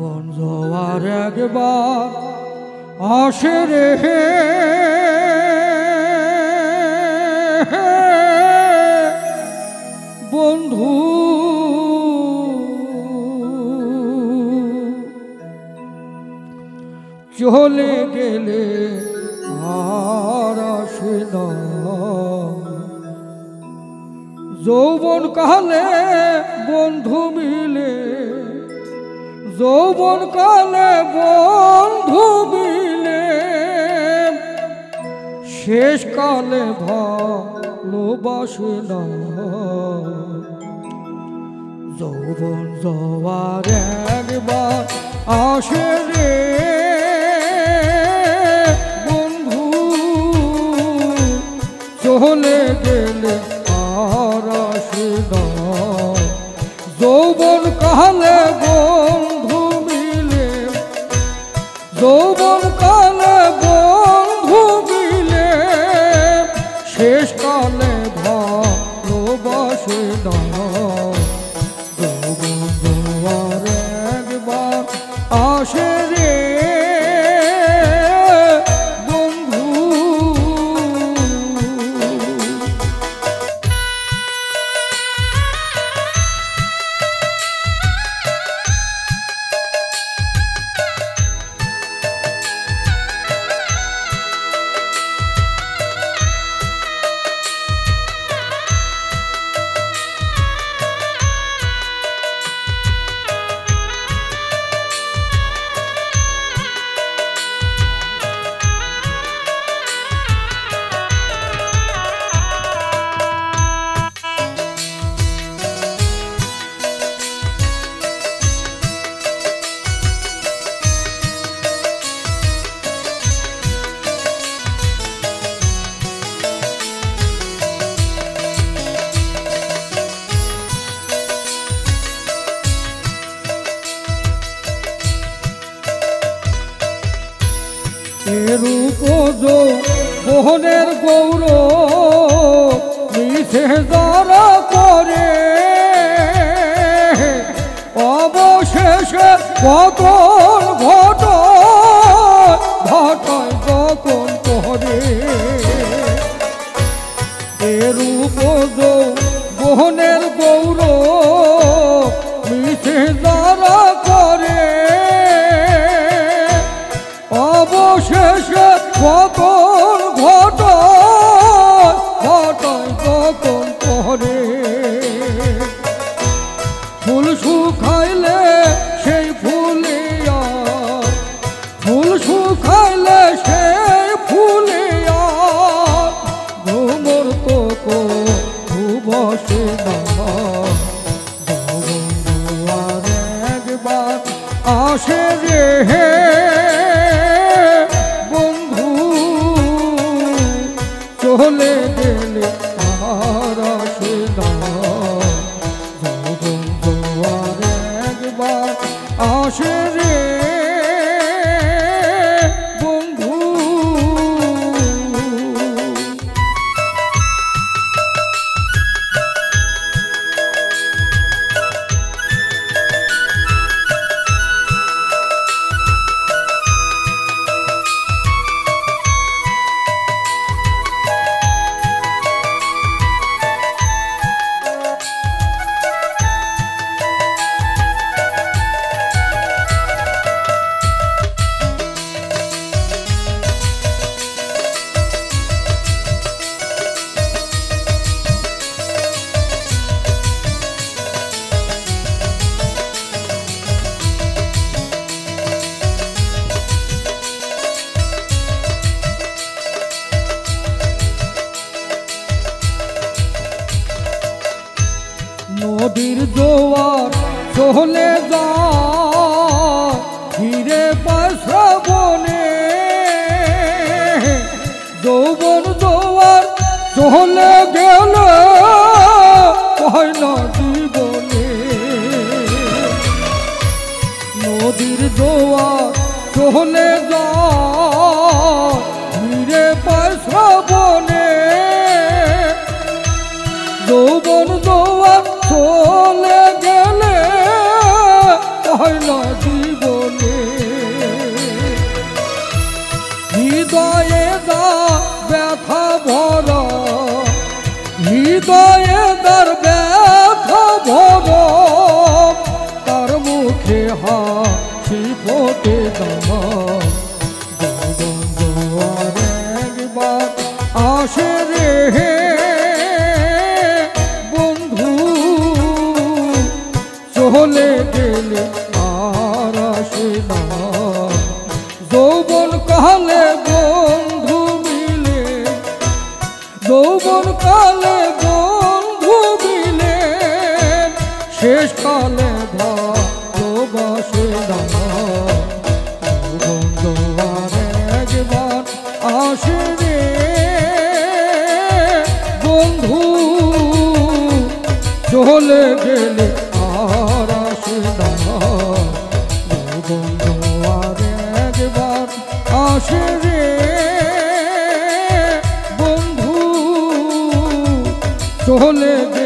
যৌবন জোয়ার একবার আসে রে। বন্ধু চলে গেলে আর আসে যৌবন কালে বন্ধু মিলে যৌবন কালে বন্ধু মিলে শেষ কালে ভালোবাসে না যৌবন জবার একবার আসে রে। এরূপ মোহনের গৌর মিশে যারা করে। অবশেষে কখন ঘট, ঘটায় কখন করে এরূপ মোহনের গৌর মিশে যারা অবশেষে কখন ঘট ঘটায় কখন পরে। ফুল শুকাইলে সেই ফুলিয়া ফুল শুকাইলে সেই ফুলিয়া ঘুমর তো একবার আসে রে বন্ধু চলে যায় ফিরে বনে। যৌবন দোয়ার চলে গেল না জীবনে। নদীর জোয়ার চলে যায় না যৌবন কালে বন্ধু মিলে, যৌবন কালে বন্ধু মিলে, শেষ কালে ভালোবাসে না বন্ধু আর একবার চলে গেলে চলে